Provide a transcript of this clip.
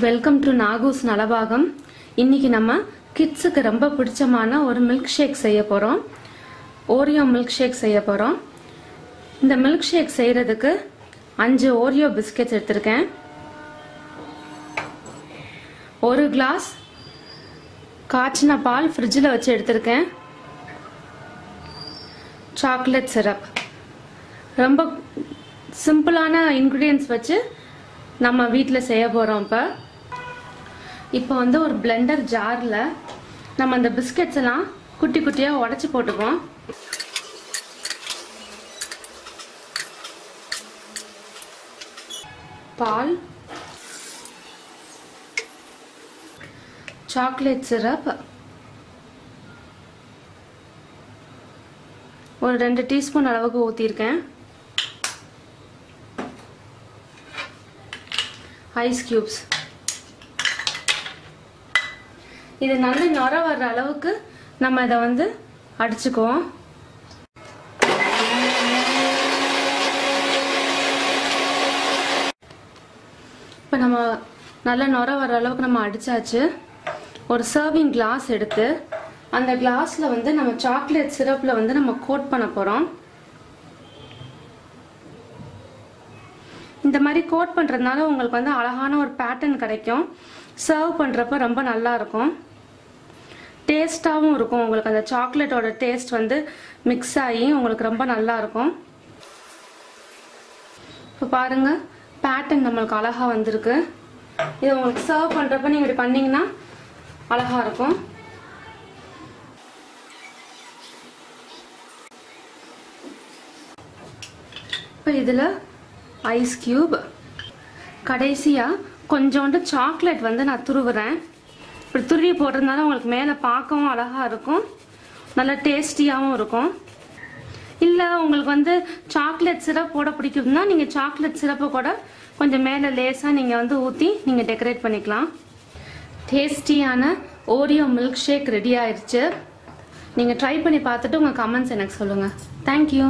Welcome to நாகூஸ் Nalabagam இன்னைக்கு நம்ம கிட்ஸுக்கு ரொம்ப பிடிச்சமான ஒரு மில்க் ஷேக் செய்ய போகிறோம் ஓரியோ மில்க் ஷேக் செய்ய போகிறோம் இந்த மில்க் ஷேக் செய்கிறதுக்கு அஞ்சு ஓரியோ பிஸ்கெட்ஸ் எடுத்திருக்கேன். ஒரு கிளாஸ் காய்ச்சின பால் ஃப்ரிட்ஜில் வச்சு எடுத்திருக்கேன். சாக்லேட் சிரப் ரொம்ப சிம்பிளான இன்க்ரீடியன்ஸ் வச்சு நம்ம வீட்டில் செய்ய போகிறோம் இப்போ. இப்போ வந்து ஒரு பிளெண்டர் ஜாரில் நம்ம அந்த பிஸ்கெட்ஸ் எல்லாம் குட்டி குட்டியாக உடச்சி போட்டுக்குவோம். பால். சாக்லேட் சிரப் ஒரு ரெண்டு டீஸ்பூன் அளவுக்கு ஊற்றிருக்கேன் ஐஸ் கியூப்ஸ் இது நல்ல நுர வர்ற அளவுக்கு நம்ம இதை வந்து அடிச்சுக்குவோம். இப்போ நம்ம நல்ல நுர வர்ற அளவுக்கு நம்ம அடிச்சாச்சு. ஒரு சர்விங் கிளாஸ் எடுத்து அந்த கிளாஸில் வந்து நம்ம சாக்லேட் சிரப்பில் வந்து நம்ம கோட் பண்ண போகிறோம் இந்த மாதிரி கோட் பண்ணுறதுனால உங்களுக்கு வந்து அழகான ஒரு பேட்டர்ன் கிடைக்கும். சர்வ் பண்ணுறப்ப ரொம்ப நல்லா இருக்கும். டேஸ்ட்டாகவும் இருக்கும். உங்களுக்கு அந்த சாக்லேட்டோட டேஸ்ட் வந்து மிக்ஸ் ஆகி உங்களுக்கு ரொம்ப நல்லா இருக்கும் இப்போ பாருங்க பேட்டர்ன் நம்மளுக்கு அழகாக வந்திருக்கு. இது உங்களுக்கு சர்வ் பண்ணுறப்ப நீங்கள் இப்படி பண்ணிங்கன்னா அழகாக இருக்கும். இப்போ இதில் ஐஸ் கியூப் கடைசியாக கொஞ்சோண்டு சாக்லேட் வந்து நான் துருவுறேன். இப்படி துருவி போடுறதுனால உங்களுக்கு மேலே பார்க்கவும் அழகாக இருக்கும். நல்லா டேஸ்டியாகவும் இருக்கும். இல்லை உங்களுக்கு வந்து சாக்லேட் சிரப் போட பிடிக்கும்னா நீங்கள் சாக்லேட் சிரப்பை கூட கொஞ்சம் மேலே லேசாக நீங்கள் வந்து ஊற்றி நீங்கள் டெக்கரேட் பண்ணிக்கலாம். டேஸ்டியான ஓரியோ மில்க் ஷேக் ரெடி ஆயிடுச்சு நீங்கள் ட்ரை பண்ணி பார்த்துட்டு உங்கள் கமெண்ட்ஸ் எனக்கு சொல்லுங்கள் தேங்க்யூ